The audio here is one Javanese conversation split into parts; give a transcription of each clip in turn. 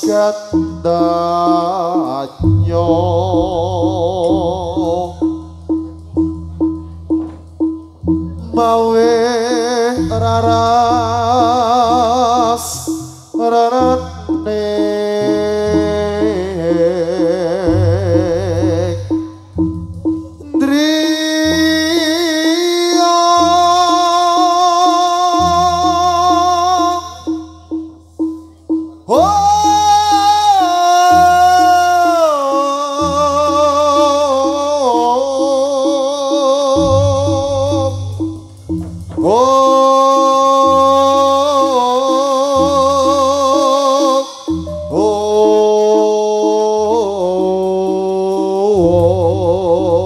Gongas gandanyo Oh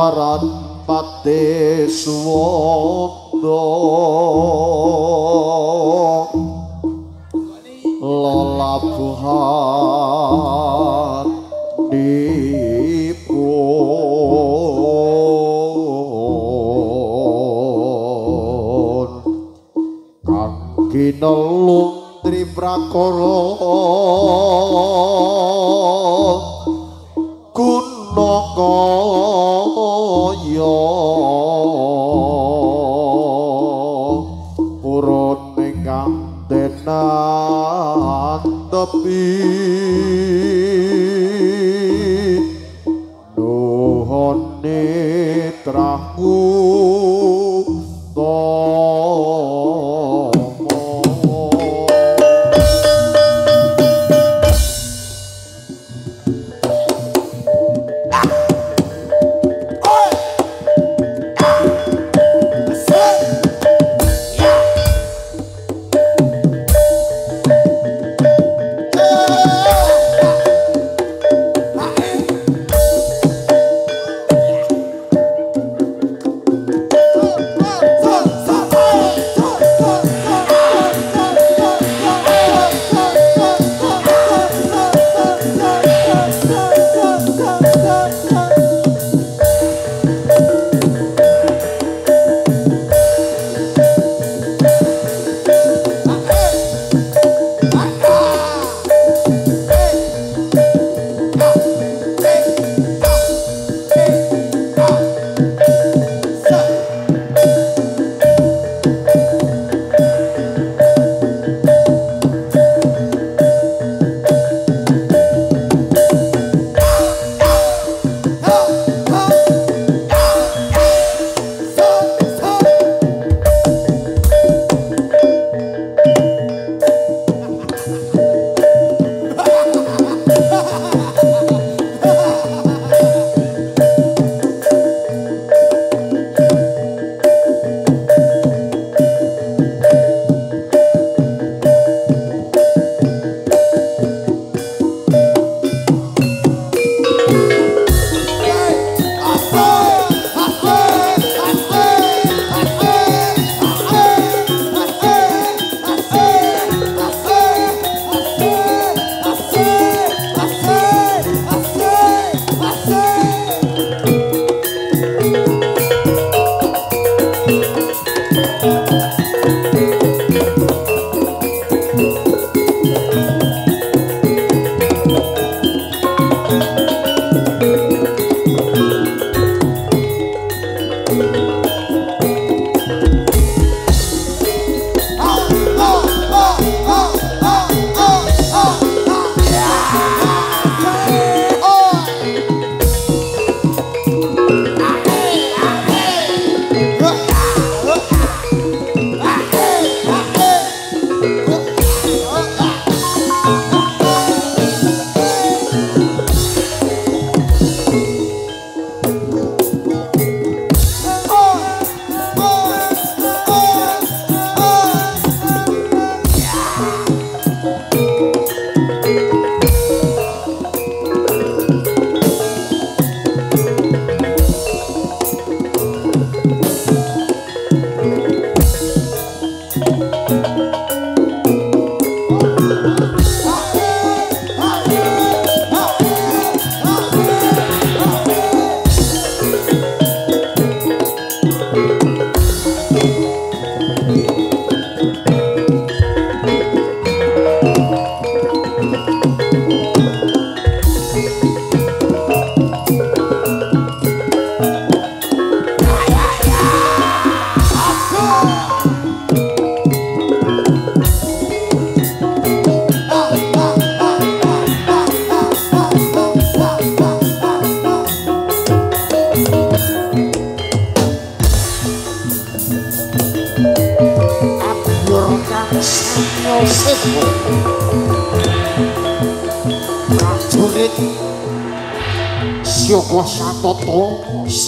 aran pati swada lalabuhan di kinelung tri prakara gunung Pondit Rahu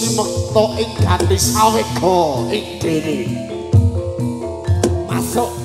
satoto simekto ing ganti sawega ing kene Masuk